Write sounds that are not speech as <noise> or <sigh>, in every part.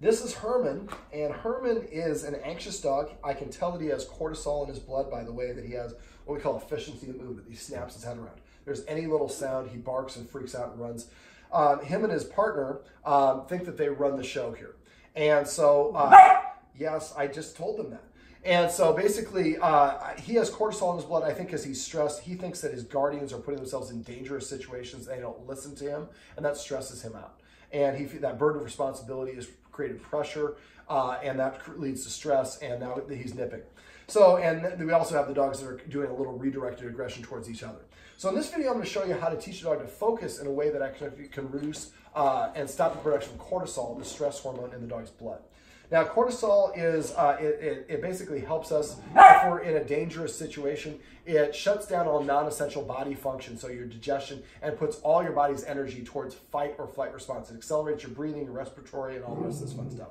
This is Herman, and Herman is an anxious dog. I can tell that he has cortisol in his blood by the way that he has what we call efficiency of movement. He snaps his head around. There's any little sound, he barks and freaks out and runs. Um, him and his partner um, think that they run the show here. And so, uh, yes, I just told them that. And so basically, uh, he has cortisol in his blood, I think, because he's stressed. He thinks that his guardians are putting themselves in dangerous situations. They don't listen to him, and that stresses him out. And he that burden of responsibility has created pressure, uh, and that leads to stress, and now he's nipping. So, and we also have the dogs that are doing a little redirected aggression towards each other. So in this video, I'm going to show you how to teach a dog to focus in a way that actually can reduce uh, and stop the production of cortisol, the stress hormone in the dog's blood. Now, cortisol is, uh, it, it, it, basically helps us if we're in a dangerous situation. It shuts down all non-essential body function, so your digestion, and puts all your body's energy towards fight or flight response. It accelerates your breathing, your respiratory, and all the rest of this fun stuff.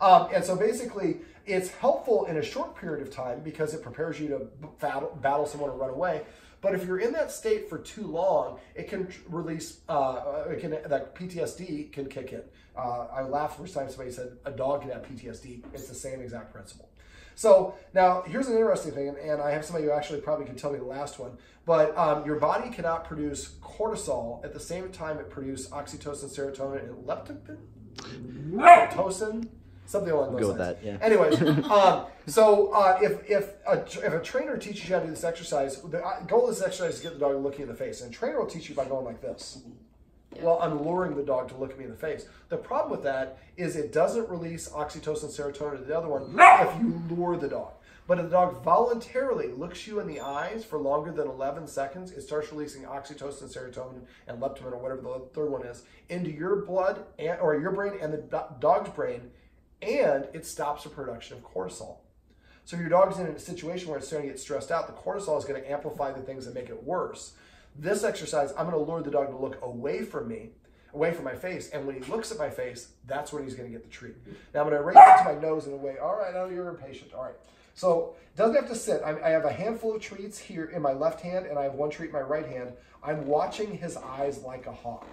Um, and so basically, it's helpful in a short period of time because it prepares you to battle, battle someone or run away. But if you're in that state for too long, it can release, uh, it can, that PTSD can kick in. Uh, I laughed the first time somebody said a dog can have PTSD. It's the same exact principle. So now here's an interesting thing, and I have somebody who actually probably can tell me the last one, but um, your body cannot produce cortisol at the same time it produces oxytocin, serotonin, and leptin, oxytocin, something along those Go lines. with that, yeah. Anyways, <laughs> um, so uh, if if a, if a trainer teaches you how to do this exercise, the uh, goal of this exercise is to get the dog looking in the face, and a trainer will teach you by going like this. Well, I'm luring the dog to look at me in the face. The problem with that is it doesn't release oxytocin, serotonin, the other one, no! if you lure the dog. But if the dog voluntarily looks you in the eyes for longer than 11 seconds, it starts releasing oxytocin, serotonin, and leptin, or whatever the third one is, into your blood and, or your brain and the dog's brain, and it stops the production of cortisol. So if your dog's in a situation where it's starting to get stressed out, the cortisol is going to amplify the things that make it worse. This exercise, I'm going to lure the dog to look away from me, away from my face. And when he looks at my face, that's when he's going to get the treat. Now I'm going to raise it to my nose in a way. All right, know you're impatient. All right. So doesn't have to sit. I, I have a handful of treats here in my left hand, and I have one treat in my right hand. I'm watching his eyes like a hawk.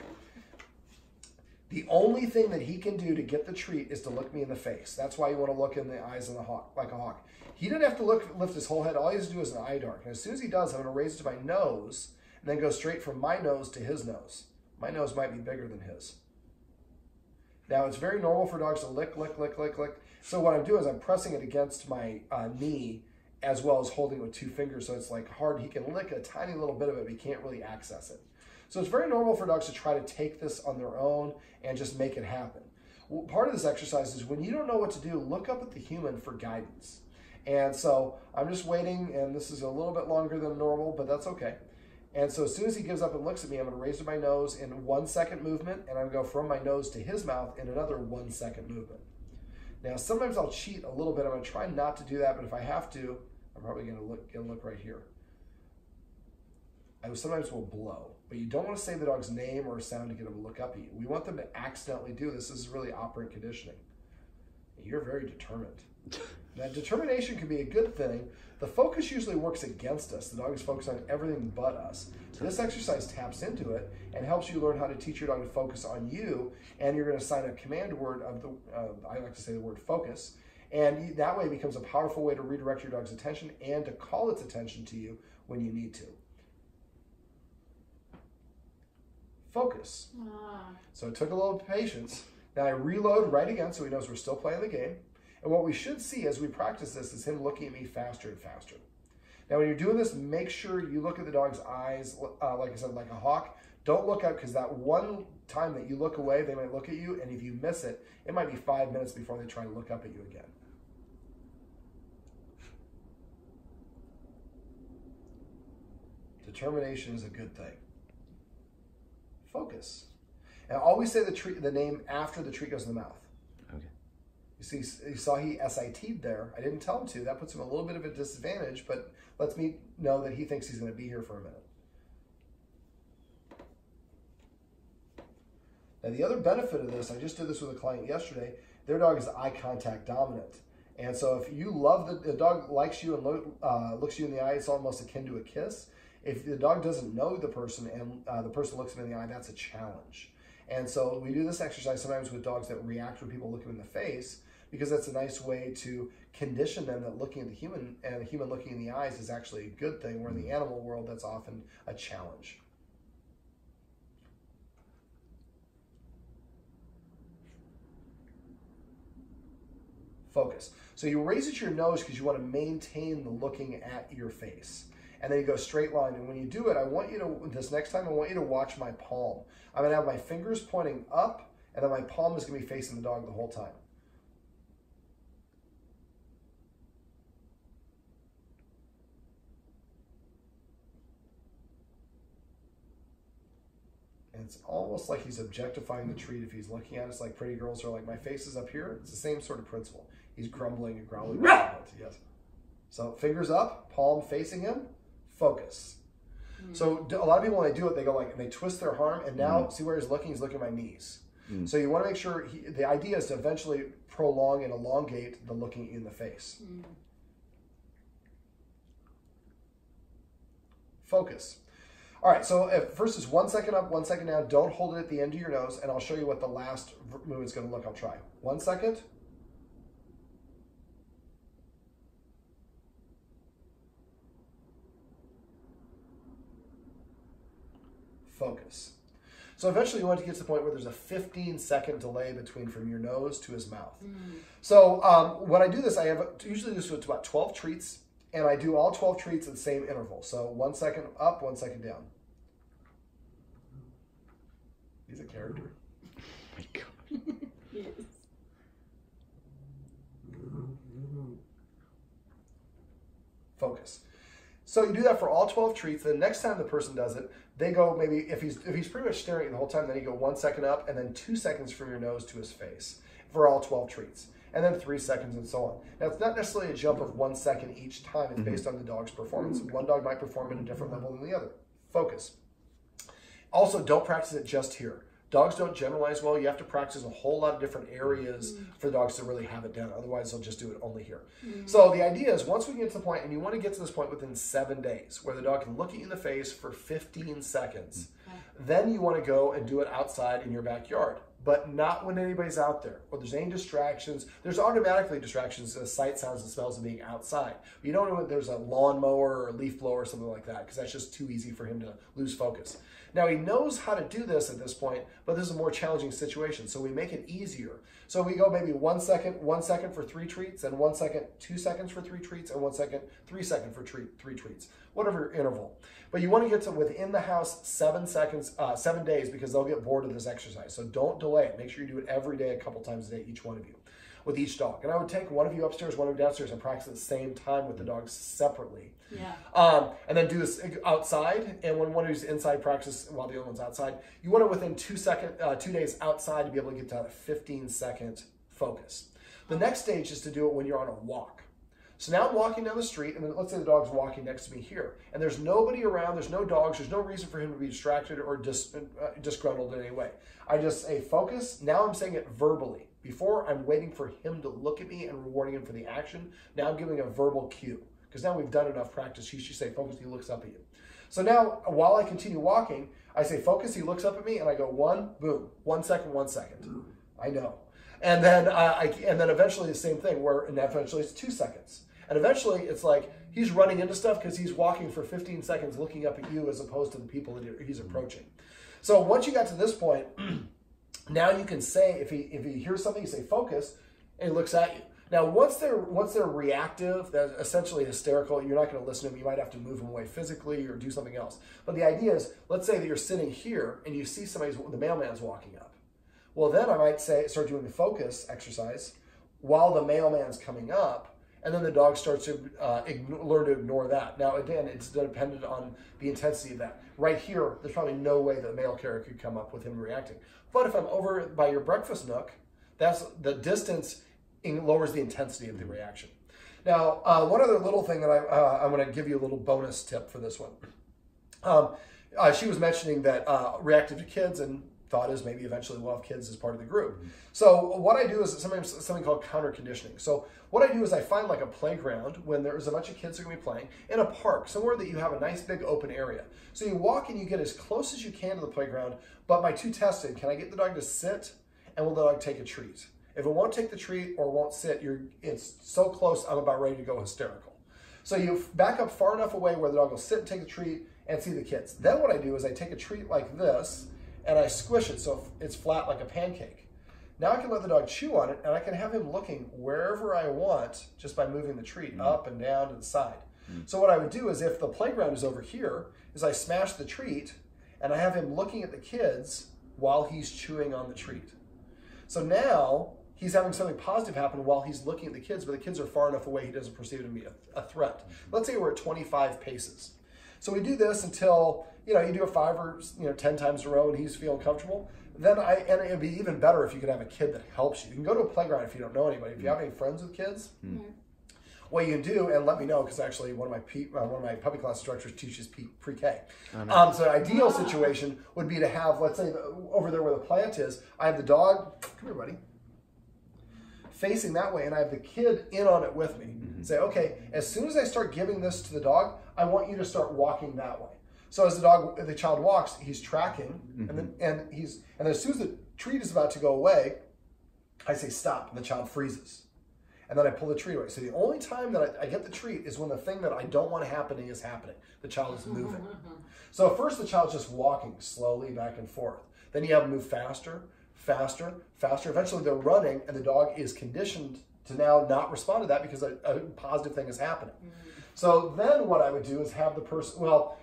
The only thing that he can do to get the treat is to look me in the face. That's why you want to look in the eyes of the hawk, like a hawk. He didn't have to look, lift his whole head. All he has to do is an eye dark. And as soon as he does, I'm going to raise it to my nose and then go straight from my nose to his nose. My nose might be bigger than his. Now, it's very normal for dogs to lick, lick, lick, lick, lick. So what I'm doing is I'm pressing it against my uh, knee as well as holding it with two fingers. So it's like hard. He can lick a tiny little bit of it, but he can't really access it. So it's very normal for dogs to try to take this on their own and just make it happen. Well, part of this exercise is when you don't know what to do, look up at the human for guidance. And so I'm just waiting, and this is a little bit longer than normal, but that's okay. And so as soon as he gives up and looks at me, I'm going to raise my nose in one second movement, and I'm going to go from my nose to his mouth in another one second movement. Now, sometimes I'll cheat a little bit. I'm going to try not to do that, but if I have to, I'm probably going to look, get a look right here. I sometimes will blow, but you don't want to say the dog's name or sound to get them to look up at you. We want them to accidentally do this. This is really operant conditioning. You're very determined. Now, determination can be a good thing. The focus usually works against us. The dog is focused on everything but us. This exercise taps into it and helps you learn how to teach your dog to focus on you. And you're going to assign a command word of the, uh, I like to say the word focus. And that way it becomes a powerful way to redirect your dog's attention and to call its attention to you when you need to. Focus. Ah. So it took a little patience. Now I reload right again so he knows we're still playing the game. And what we should see as we practice this is him looking at me faster and faster. Now, when you're doing this, make sure you look at the dog's eyes, uh, like I said, like a hawk. Don't look up because that one time that you look away, they might look at you, and if you miss it, it might be five minutes before they try to look up at you again. Determination is a good thing. Focus. And always say the, treat, the name after the treat goes in the mouth. You see, you saw he SIT'd there. I didn't tell him to. That puts him a little bit of a disadvantage, but lets me know that he thinks he's going to be here for a minute. Now, the other benefit of this, I just did this with a client yesterday. Their dog is eye contact dominant. And so if you love the, the dog likes you and lo, uh, looks you in the eye, it's almost akin to a kiss. If the dog doesn't know the person and uh, the person looks him in the eye, that's a challenge. And so we do this exercise sometimes with dogs that react when people look them in the face because that's a nice way to condition them that looking at the human and the human looking in the eyes is actually a good thing, where in the mm-hmm. animal world that's often a challenge. Focus. So you raise it your nose because you want to maintain the looking at your face. And then you go straight line. And when you do it, I want you to, this next time, I want you to watch my palm. I'm going to have my fingers pointing up, and then my palm is going to be facing the dog the whole time. And it's almost like he's objectifying the treat if he's looking at it. It's like pretty girls are like, my face is up here. It's the same sort of principle. He's grumbling and growling. <laughs> yes. So fingers up, palm facing him, focus. Mm. So a lot of people when they do it, they go like, and they twist their arm, and now mm. see where he's looking. He's looking at my knees. Mm. So you want to make sure he, the idea is to eventually prolong and elongate the looking in the face. Mm. Focus. All right, so if first is one second up, one second down. Don't hold it at the end of your nose, and I'll show you what the last move is going to look. I'll try. One second. Focus. So eventually you want to get to the point where there's a 15 second delay between from your nose to his mouth. Mm. So um, when I do this, I have usually this with about 12 treats and I do all 12 treats at the same interval. So one second up, one second down. He's a character. Oh my God. yes. Focus. So you do that for all 12 treats. The next time the person does it, they go maybe if he's if he's pretty much staring the whole time, then you go one second up and then two seconds from your nose to his face for all 12 treats and then three seconds and so on. Now, it's not necessarily a jump of one second each time. It's mm-hmm. based on the dog's performance. One dog might perform at a different level than the other. Focus. Also, don't practice it just here. Dogs don't generalize well. You have to practice a whole lot of different areas mm. for dogs to really have it down. Otherwise, they'll just do it only here. Mm. So the idea is once we get to the point, and you want to get to this point within seven days, where the dog can look at you in the face for 15 seconds, mm. then you want to go and do it outside in your backyard but not when anybody's out there or there's any distractions. There's automatically distractions as sight, sounds, and smells of being outside. You don't know when there's a lawnmower or a leaf blower or something like that because that's just too easy for him to lose focus. Now he knows how to do this at this point, but this is a more challenging situation. So we make it easier. So we go maybe one second, one second for three treats, and one second, two seconds for three treats, and one second, three second for treat, three treats, whatever your interval. But you want to get to within the house seven seconds, uh, seven days, because they'll get bored of this exercise. So don't delay it. Make sure you do it every day, a couple times a day, each one of you with each dog. And I would take one of you upstairs, one of you downstairs, and practice at the same time with the dogs separately. Yeah. Um, and then do this outside. And when one of you's inside, practice while the other one's outside. You want it within two second, uh, two days outside to be able to get to a 15 second focus. The next stage is to do it when you're on a walk. So now I'm walking down the street, and let's say the dog's walking next to me here, and there's nobody around, there's no dogs, there's no reason for him to be distracted or dis, uh, disgruntled in any way. I just say focus. Now I'm saying it verbally. Before, I'm waiting for him to look at me and rewarding him for the action. Now I'm giving a verbal cue because now we've done enough practice. He should say, focus, he looks up at you. So now, while I continue walking, I say, focus, he looks up at me, and I go, one, boom, one second, one second. I know. And then, uh, I, and then eventually the same thing, where and eventually it's two seconds. And eventually it's like he's running into stuff because he's walking for 15 seconds looking up at you as opposed to the people that he's mm-hmm. approaching. So once you got to this point, <clears throat> Now you can say if he if he hears something, you say focus, and he looks at you. Now once they're once they're reactive, they're essentially hysterical. You're not going to listen to them. You might have to move them away physically or do something else. But the idea is, let's say that you're sitting here and you see somebody's the mailman's walking up. Well, then I might say start doing the focus exercise while the mailman's coming up and then the dog starts to uh, learn to ignore that. Now, again, it's dependent on the intensity of that. Right here, there's probably no way the mail carrier could come up with him reacting. But if I'm over by your breakfast nook, that's the distance lowers the intensity of the reaction. Now, uh, one other little thing that I, uh, I'm going to give you a little bonus tip for this one. Um, uh, she was mentioning that uh, reactive to kids, and thought is maybe eventually we'll have kids as part of the group. Mm-hmm. So what I do is sometimes something called counter conditioning. So what I do is I find like a playground when there's a bunch of kids that are gonna be playing in a park, somewhere that you have a nice big open area. So you walk and you get as close as you can to the playground, but my two tested, can I get the dog to sit and will the dog take a treat? If it won't take the treat or won't sit, you're it's so close, I'm about ready to go hysterical. So you back up far enough away where the dog will sit and take the treat and see the kids. Then what I do is I take a treat like this and I squish it so it's flat like a pancake. Now I can let the dog chew on it and I can have him looking wherever I want just by moving the treat mm. up and down to the side. Mm. So what I would do is if the playground is over here, is I smash the treat and I have him looking at the kids while he's chewing on the treat. So now he's having something positive happen while he's looking at the kids, but the kids are far enough away he doesn't perceive it to be a, a threat. Mm-hmm. Let's say we're at 25 paces. So we do this until you know, you do it five or you know ten times in a row, and he's feeling comfortable. Then I and it'd be even better if you could have a kid that helps you. You can go to a playground if you don't know anybody. If you have any friends with kids, mm-hmm. what you can do, and let me know because actually one of my P, uh, one of my puppy class instructors teaches pre-K. Oh, no. um, so an ideal situation would be to have, let's say, over there where the plant is, I have the dog. Come here, buddy facing that way and I have the kid in on it with me. Mm-hmm. Say, okay, as soon as I start giving this to the dog, I want you to start walking that way. So as the dog, the child walks, he's tracking, mm-hmm. and then and he's and as soon as the treat is about to go away, I say stop, and the child freezes, and then I pull the treat away. So the only time that I, I get the treat is when the thing that I don't want happening is happening. The child is moving. <laughs> so first the child's just walking slowly back and forth. Then you have them move faster, faster, faster. Eventually they're running, and the dog is conditioned to now not respond to that because a, a positive thing is happening. Mm-hmm. So then what I would do is have the person well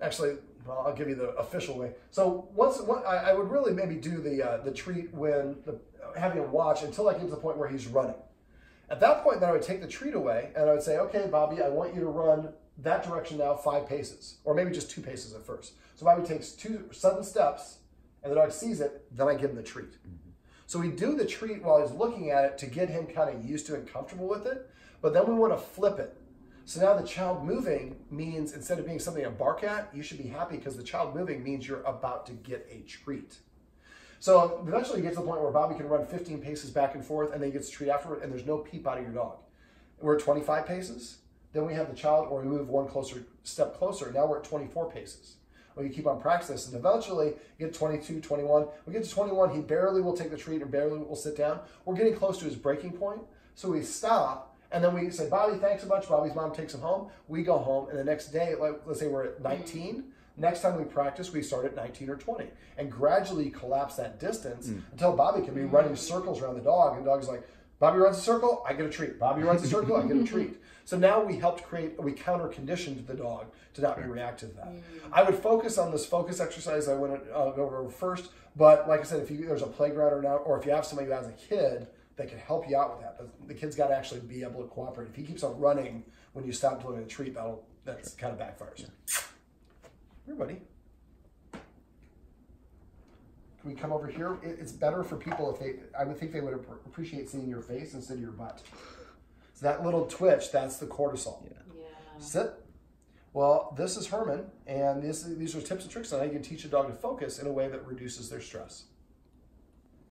actually, well, I'll give you the official way. So once, I, I, would really maybe do the uh, the treat when the, having him watch until I get to the point where he's running. At that point, then I would take the treat away and I would say, okay, Bobby, I want you to run that direction now five paces, or maybe just two paces at first. So Bobby takes two sudden steps and the dog sees it, then I give him the treat. Mm-hmm. So we do the treat while he's looking at it to get him kind of used to and comfortable with it, but then we want to flip it so now the child moving means instead of being something to bark at, you should be happy because the child moving means you're about to get a treat. So eventually you get to the point where Bobby can run 15 paces back and forth and then he gets a treat afterward and there's no peep out of your dog. We're at 25 paces. Then we have the child or we move one closer step closer. Now we're at 24 paces. Well, you keep on practicing and eventually you get 22, 21. We get to 21, he barely will take the treat or barely will sit down. We're getting close to his breaking point. So we stop and then we say, Bobby, thanks a bunch. Bobby's mom takes him home. We go home, and the next day, like, let's say we're at 19. Next time we practice, we start at 19 or 20, and gradually collapse that distance mm. until Bobby can be running circles around the dog, and the dog's like, Bobby runs a circle, I get a treat. Bobby runs a circle, I get a treat. So now we helped create, we counter conditioned the dog to not be reactive to that. Mm. I would focus on this focus exercise I went uh, go over first, but like I said, if you, there's a playground or not, or if you have somebody who has a kid that can help you out with that. But the kid's got to actually be able to cooperate. If he keeps on running when you stop delivering the treat, that'll that's kind of backfires. Yeah. Here, buddy. Can we come over here? It's better for people if they. I would think they would appreciate seeing your face instead of your butt. So that little twitch, that's the cortisol. Yeah. yeah. Sit. Well, this is Herman, and this, these are tips and tricks on how you can teach a dog to focus in a way that reduces their stress.